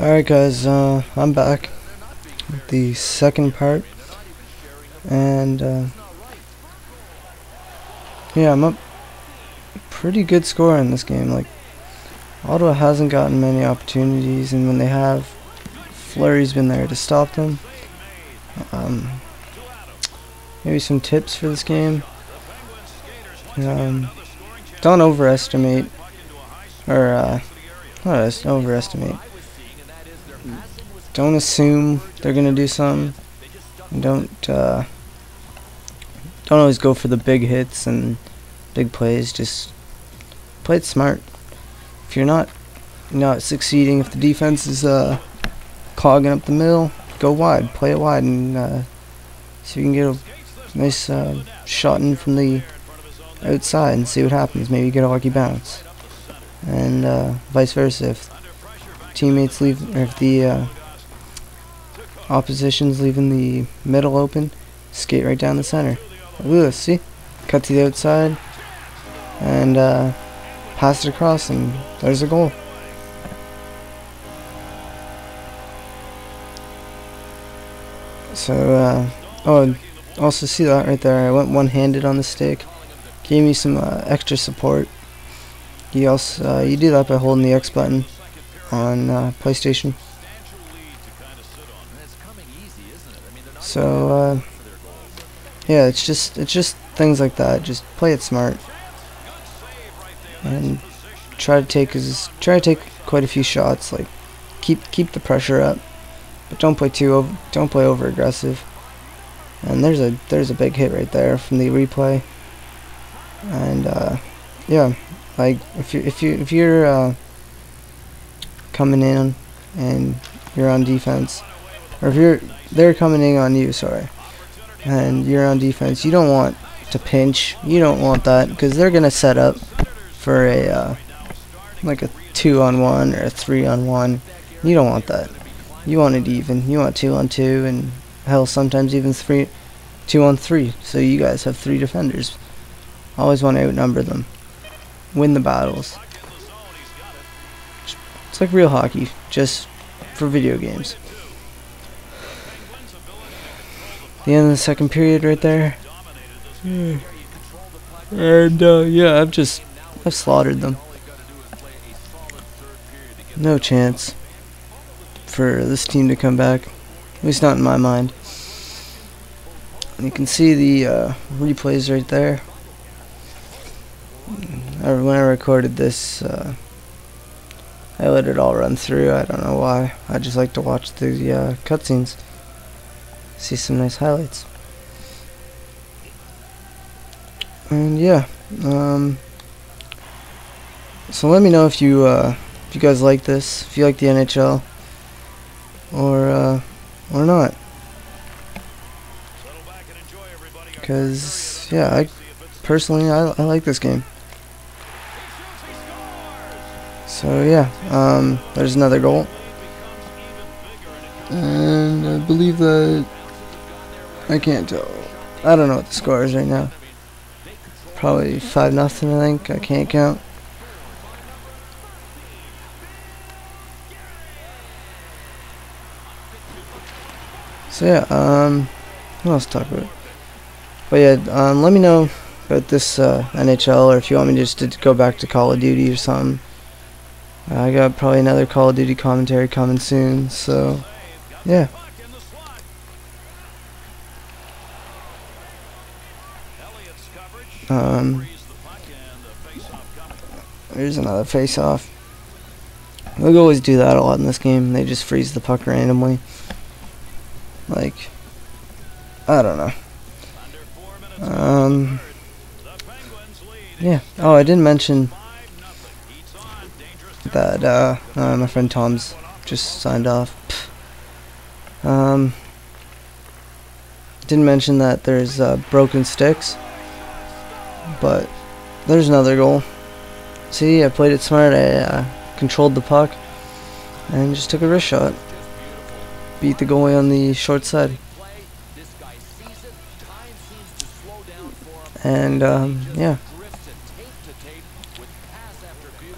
Alright guys, uh, I'm back. The second part. And uh, yeah, I'm up pretty good score in this game. Like Ottawa hasn't gotten many opportunities and when they have Fleury's been there to stop them. Um, maybe some tips for this game. Um, don't overestimate or uh, not overestimate don't assume they're gonna do something. Don't uh, don't always go for the big hits and big plays. Just play it smart. If you're not not succeeding, if the defense is uh, clogging up the middle, go wide. Play it wide and uh, see if you can get a nice uh, shot in from the outside and see what happens. Maybe get a lucky bounce, and uh, vice versa. If teammates leave, if the uh, Opposition's leaving the middle open. Skate right down the center. Lewis, see? Cut to the outside. And uh, pass it across, and there's a goal. So, uh, oh, also see that right there. I went one-handed on the stick. Gave me some uh, extra support. You also uh, you do that by holding the X button on uh, PlayStation. So, uh, yeah, it's just it's just things like that. Just play it smart, and try to take as try to take quite a few shots. Like, keep keep the pressure up, but don't play too over, don't play over aggressive. And there's a there's a big hit right there from the replay. And uh, yeah, like if you if you if you're uh, coming in and you're on defense, or if you're they're coming in on you, sorry, and you're on defense, you don't want to pinch. You don't want that because they're gonna set up for a uh, like a two on one or a three on one. You don't want that. You want it even. You want two on two, and hell, sometimes even three, two on three. So you guys have three defenders. Always want to outnumber them. Win the battles. It's like real hockey, just for video games. the end of the second period right there. Hmm. And uh, yeah, I've just I've slaughtered them. No chance for this team to come back. At least not in my mind. You can see the uh, replays right there. When I recorded this, uh, I let it all run through. I don't know why. I just like to watch the uh, cutscenes see some nice highlights. And yeah, um, so let me know if you uh, if you guys like this, if you like the NHL, or uh, or not. Because yeah, I personally I, I like this game. So yeah, um, there's another goal. And I believe that I can't tell. I don't know what the score is right now. Probably 5 nothing. I think. I can't count. So yeah, um, what else to talk about? But yeah, um, let me know about this uh, NHL, or if you want me just to go back to Call of Duty or something. I got probably another Call of Duty commentary coming soon, so yeah. Um, there's another face-off. We always do that a lot in this game. They just freeze the puck randomly. Like, I don't know. Um, yeah. Oh, I didn't mention that uh, uh, my friend Tom's just signed off. Um, didn't mention that there's uh, broken sticks. But there's another goal. See, I played it smart. I uh, controlled the puck and just took a wrist shot. Beat the goalie on the short side. And um, yeah.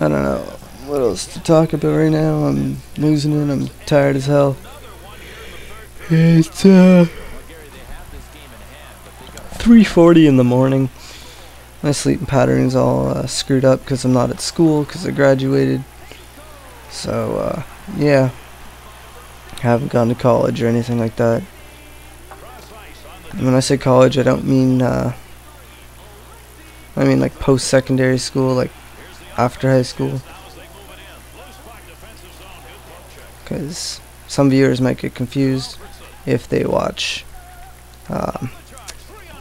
I don't know else to talk about right now? I'm losing it. I'm tired as hell. It's uh 3:40 in the morning. My sleeping pattern is all uh, screwed up because I'm not at school because I graduated. So uh, yeah, I haven't gone to college or anything like that. And when I say college, I don't mean uh, I mean like post-secondary school, like after high school. Because some viewers might get confused if they watch um,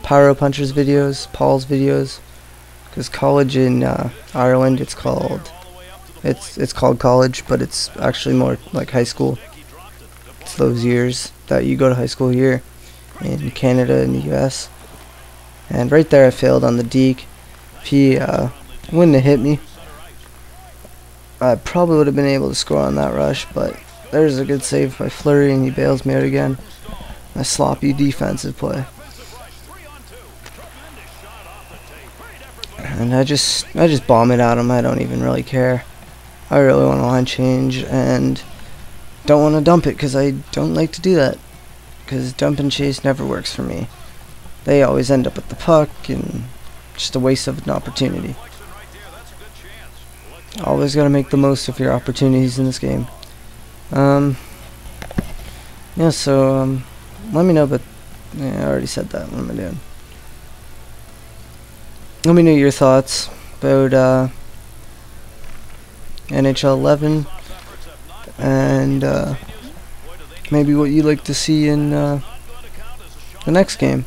Pyro Puncher's videos, Paul's videos, because college in uh, Ireland it's called it's it's called college, but it's actually more like high school. It's those years that you go to high school here in Canada and the U.S. And right there, I failed on the deke. If he uh, wouldn't have hit me, I probably would have been able to score on that rush. But there's a good save by Fleury, and he bails me out again. A sloppy defensive play. And I just, I just bomb it at him. I don't even really care. I really want a line change and don't want to dump it because I don't like to do that. Because dump and chase never works for me. They always end up with the puck and just a waste of an opportunity. Always got to make the most of your opportunities in this game. Um, yeah, so um, let me know, but yeah, I already said that. What am I doing? Let me know your thoughts about uh, NHL 11 and uh, maybe what you'd like to see in uh, the next game.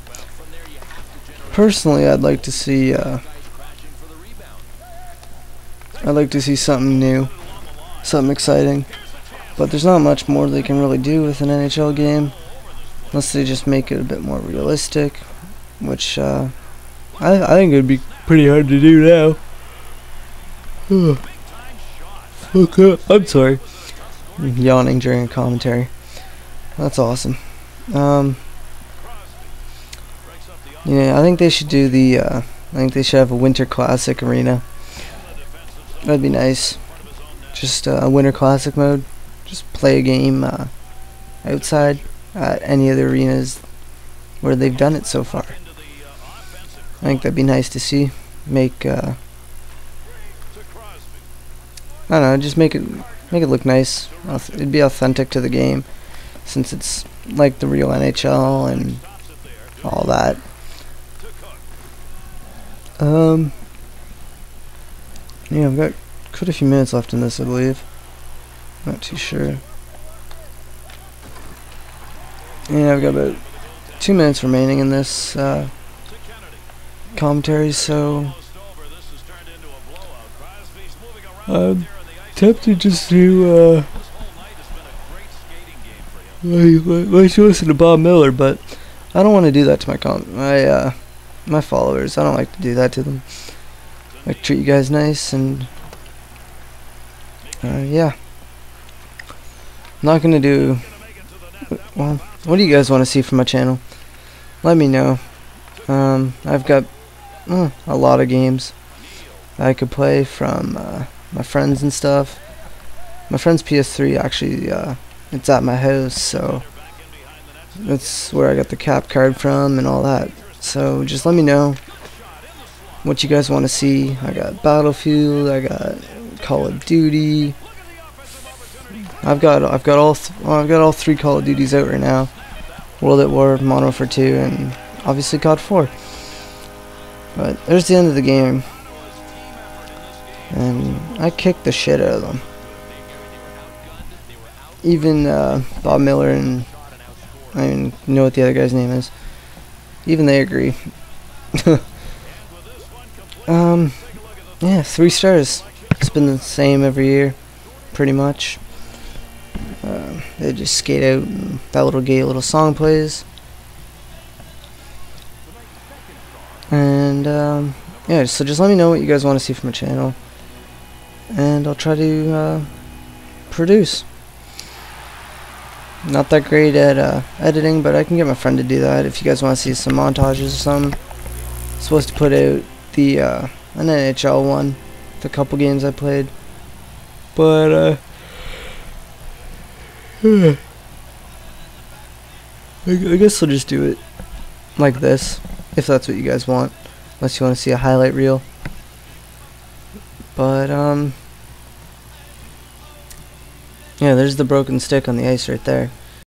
Personally, I'd like to see uh, I'd like to see something new, something exciting. But there's not much more they can really do with an NHL game, unless they just make it a bit more realistic, which uh, I, I think it'd be pretty hard to do now. okay, I'm sorry. I'm yawning during a commentary. That's awesome. Um, yeah, I think they should do the. Uh, I think they should have a Winter Classic arena. That'd be nice. Just uh, a Winter Classic mode. Just play a game uh, outside at any of the arenas where they've done it so far. I think that'd be nice to see. Make uh, I don't know, just make it make it look nice. It'd be authentic to the game, since it's like the real NHL and all that. Um, yeah, I've got quite a few minutes left in this, I believe. Not too sure. Yeah, I've got about two minutes remaining in this uh, commentary, so I'm tempted just to uh, let you listen to Bob Miller, but I don't want to do that to my com my uh, my followers. I don't like to do that to them. I treat you guys nice and uh, yeah. Not gonna do. Well, what do you guys want to see from my channel? Let me know. Um, I've got uh, a lot of games I could play from uh, my friends and stuff. My friend's PS3 actually, uh, it's at my house, so that's where I got the cap card from and all that. So just let me know what you guys want to see. I got Battlefield, I got Call of Duty. I've got I've got all well, I've got all three Call of Duties out right now. World at War, Modern Warfare 2, and obviously COD 4. But there's the end of the game. And I kicked the shit out of them. Even uh, Bob Miller and I even know what the other guy's name is. Even they agree. um, yeah, three stars. It's been the same every year, pretty much. Uh, they just skate out and that little gay little song plays. And um, yeah, so just let me know what you guys want to see from the channel and I'll try to uh, produce. Not that great at uh, editing, but I can get my friend to do that if you guys want to see some montages or something. I'm supposed to put out the uh, an NHL one, the couple games I played. But uh I guess we'll just do it like this, if that's what you guys want. Unless you want to see a highlight reel. But, um... Yeah, there's the broken stick on the ice right there.